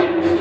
Yeah.